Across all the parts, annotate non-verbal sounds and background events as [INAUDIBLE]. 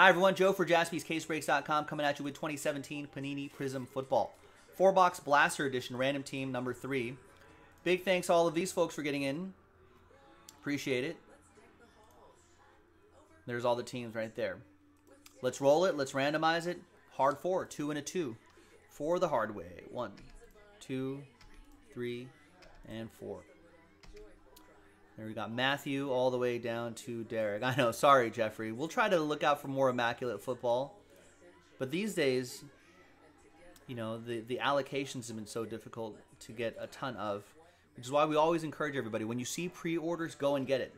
Hi, everyone. Joe for jaspyscasebreaks.com coming at you with 2017 Panini Prizm Football. Four box Blaster Edition, random team number three. Big thanks to all of these folks for getting in. Appreciate it. There's all the teams right there. Let's roll it. Let's randomize it. Hard four, two and a two. For the hard way. One, two, three, and four. And we got Matthew all the way down to Derek. [LAUGHS] I know, sorry, Jeffrey. We'll try to look out for more immaculate football. But these days, you know, the, the allocations have been so difficult to get a ton of, which is why we always encourage everybody when you see pre orders, go and get it.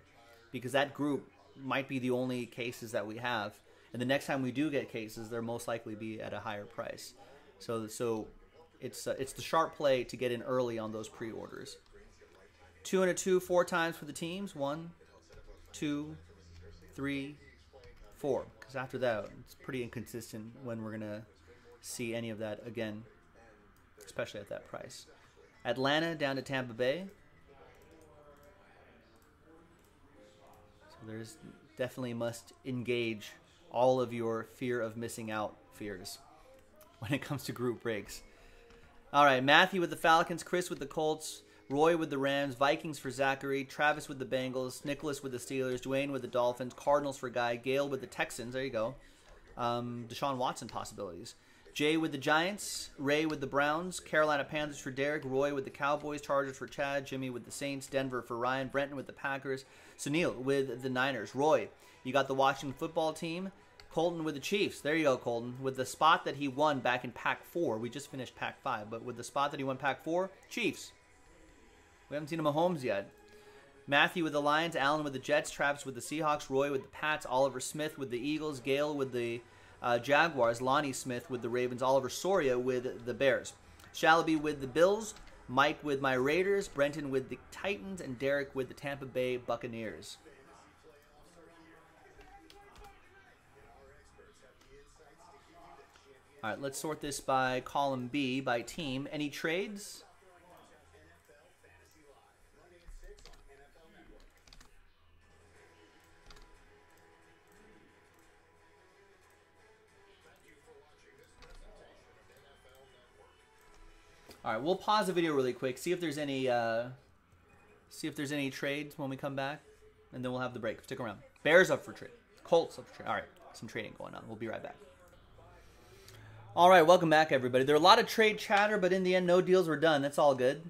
Because that group might be the only cases that we have. And the next time we do get cases, they're most likely be at a higher price. So, so it's, uh, it's the sharp play to get in early on those pre orders. Two and a two, four times for the teams. One, two, three, four. Because after that, it's pretty inconsistent when we're going to see any of that again, especially at that price. Atlanta down to Tampa Bay. So there's definitely must engage all of your fear of missing out fears when it comes to group breaks. All right, Matthew with the Falcons, Chris with the Colts, Roy with the Rams, Vikings for Zachary, Travis with the Bengals, Nicholas with the Steelers, Dwayne with the Dolphins, Cardinals for Guy, Gale with the Texans. There you go. Um, Deshaun Watson possibilities. Jay with the Giants, Ray with the Browns, Carolina Panthers for Derek, Roy with the Cowboys, Chargers for Chad, Jimmy with the Saints, Denver for Ryan, Brenton with the Packers, Sunil with the Niners. Roy, you got the Washington football team, Colton with the Chiefs. There you go, Colton. With the spot that he won back in Pack 4. We just finished Pack 5, but with the spot that he won Pack 4, Chiefs. We haven't seen a Mahomes yet. Matthew with the Lions, Allen with the Jets, Travis with the Seahawks, Roy with the Pats, Oliver Smith with the Eagles, Gale with the uh, Jaguars, Lonnie Smith with the Ravens, Oliver Soria with the Bears, Shalaby with the Bills, Mike with my Raiders, Brenton with the Titans, and Derek with the Tampa Bay Buccaneers. All right, let's sort this by column B, by team. Any trades? All right, we'll pause the video really quick, see if there's any uh, see if there's any trades when we come back, and then we'll have the break. Stick around. Bears up for trade. Colts up for trade. All right, some trading going on. We'll be right back. All right, welcome back, everybody. There are a lot of trade chatter, but in the end, no deals were done. That's all good.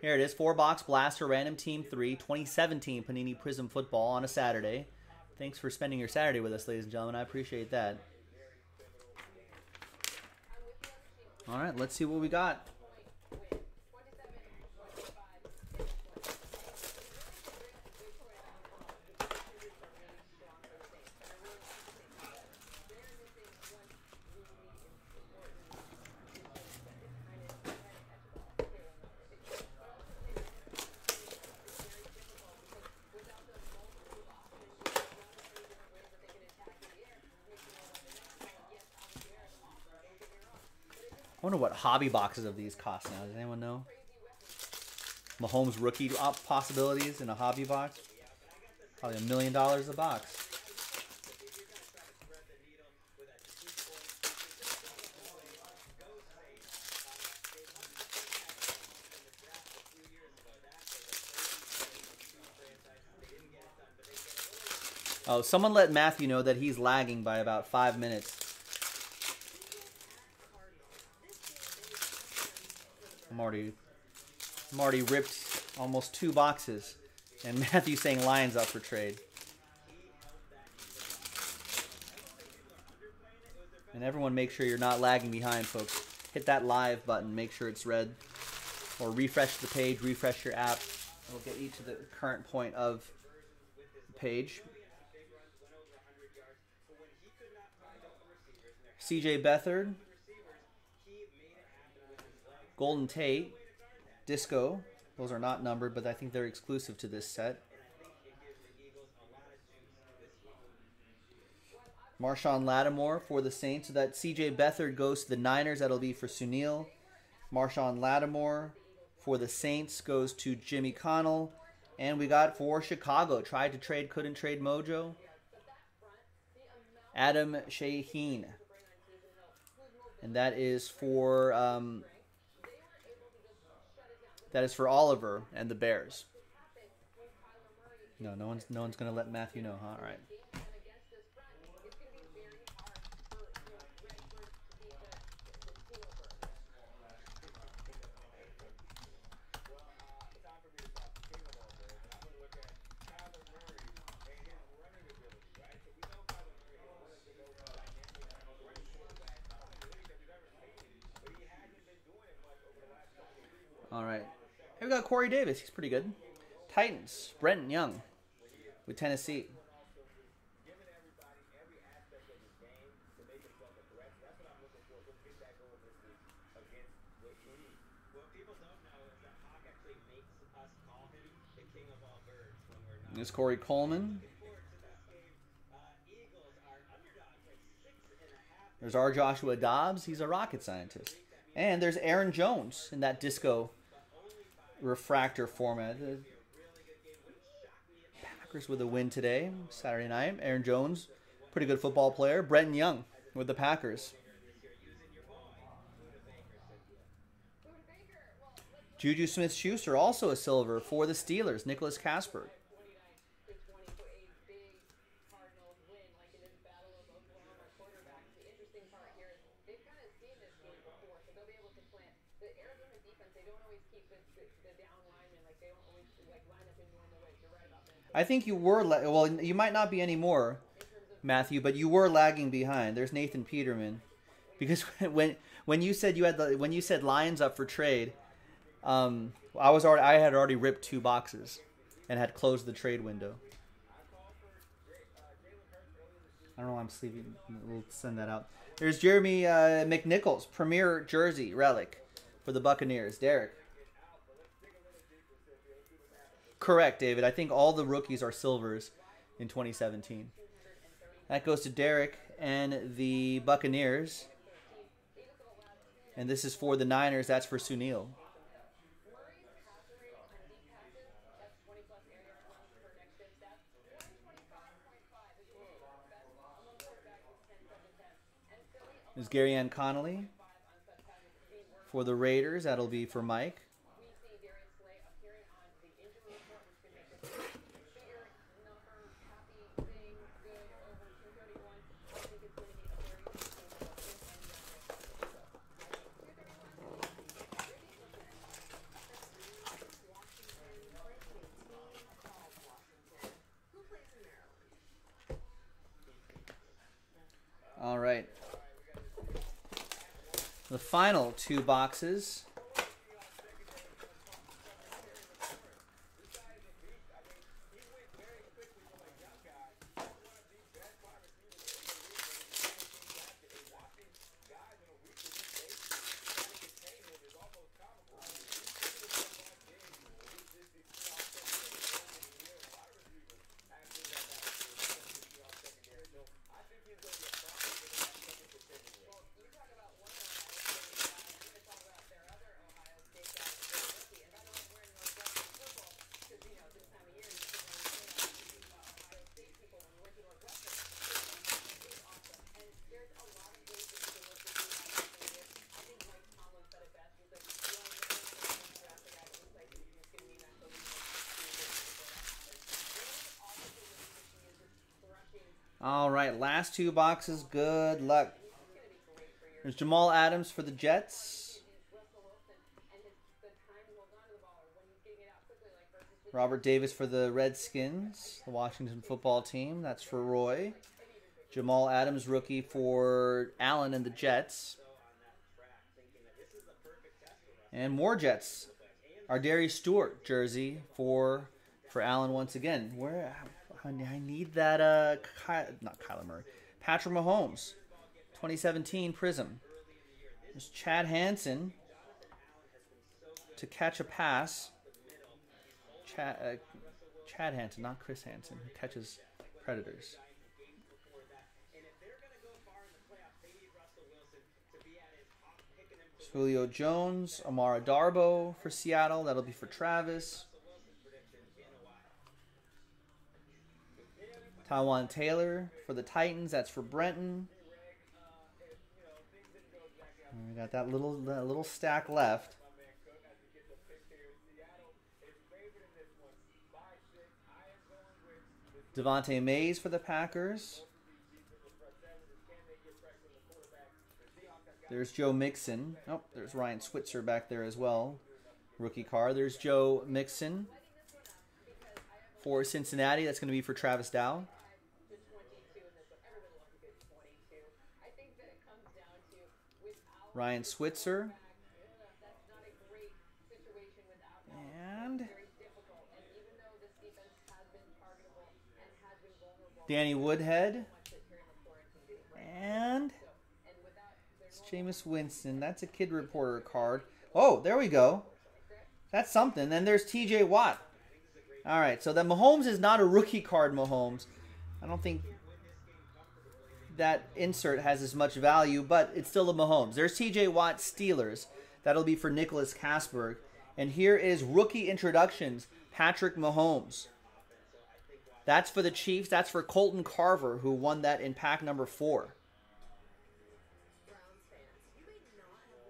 Here it is, four box blaster, random team three, 2017 Panini Prizm Football on a Saturday. Thanks for spending your Saturday with us, ladies and gentlemen. I appreciate that. All right, let's see what we got. Wonder what hobby boxes of these cost now. Does anyone know? Mahomes rookie possibilities in a hobby box. Probably a million dollars a box. Oh, someone let Matthew know that he's lagging by about five minutes. I'm already, I'm already ripped almost two boxes, and [LAUGHS] Matthew saying Lions up for trade. And everyone, make sure you're not lagging behind, folks. Hit that live button. Make sure it's red, or refresh the page. Refresh your app. It'll get you to the current point of the page. CJ Beathard, Golden Tate, Disco. Those are not numbered, but I think they're exclusive to this set. Marshon Lattimore for the Saints. So that CJ Beathard goes to the Niners. That'll be for Sunil. Marshon Lattimore for the Saints goes to Jimmy Connell. And we got for Chicago. Tried to trade, couldn't trade Mojo. Adam Shaheen. And that is for um, that is for Oliver and the Bears. No, no one's no one's gonna let Matthew know, huh? All right. All right. Here we got Corey Davis. He's pretty good. Titans, Brenton Young with Tennessee. There's Corey Coleman. There's our Joshua Dobbs. He's a rocket scientist. And there's Aaron Jones in that disco refractor format. Uh, Packers with a win today, Saturday night. Aaron Jones, pretty good football player. Brenton Young with the Packers. Juju Smith Schuster, also a silver for the Steelers. Nicholas Casper. I think you were la- well. You might not be anymore, Matthew, but you were lagging behind. There's Nathan Peterman, because [LAUGHS] when when you said you had the when you said Lions up for trade, um, I was already I had already ripped two boxes, and had closed the trade window. I don't know I'm sleeping. We'll send that out. There's Jeremy uh, McNichols, premier jersey relic for the Buccaneers. Derek. Correct, David. I think all the rookies are silvers in 2017. That goes to Derek and the Buccaneers. And this is for the Niners. That's for Sunil. Is Gareon Conley. For the Raiders, that'll be for Mike. All right. The final two boxes. All right, last two boxes. Good luck. There's Jamal Adams for the Jets. Robert Davis for the Redskins, the Washington football team. That's for Roy. Jamal Adams, rookie for Allen and the Jets. And more Jets. Ardarius Stewart jersey for for Allen once again. Where I need that. Uh, Ky- not Kyler Murray. Patrick Mahomes, 2017 Prizm. There's Chad Hansen to catch a pass. Chad, uh, Chad Hansen, not Chris Hansen, who catches predators. Julio Jones, Amara Darboh for Seattle. That'll be for Travis. Taywan Taylor for the Titans. That's for Brenton. And we got that little that little stack left. Devante Mays for the Packers. There's Joe Mixon. Oh, there's Ryan Switzer back there as well. Rookie car. There's Joe Mixon for Cincinnati. That's going to be for Travis Dow. Ryan Switzer. And Danny Woodhead. And it's Jameis Winston. That's a kid reporter card. Oh, there we go. That's something. Then there's TJ Watt. All right, so the Mahomes is not a rookie card, Mahomes. I don't think that insert has as much value, but it's still a Mahomes. There's TJ Watt Steelers. That'll be for Nicholas Casberg. And here is rookie introductions Patrick Mahomes. That's for the Chiefs. That's for Colton Carver, who won that in pack number four.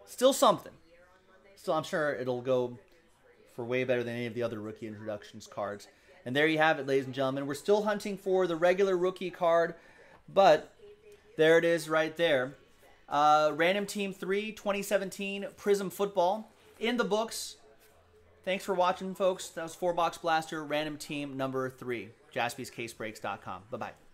Still something. Still, I'm sure it'll go for way better than any of the other rookie introductions cards. And there you have it, ladies and gentlemen. We're still hunting for the regular rookie card, but there it is right there. Uh, Random Team 3 2017 Prizm Football in the books. Thanks for watching, folks. That was Four Box Blaster Random Team number 3. JaspysCaseBreaks.com. Bye bye.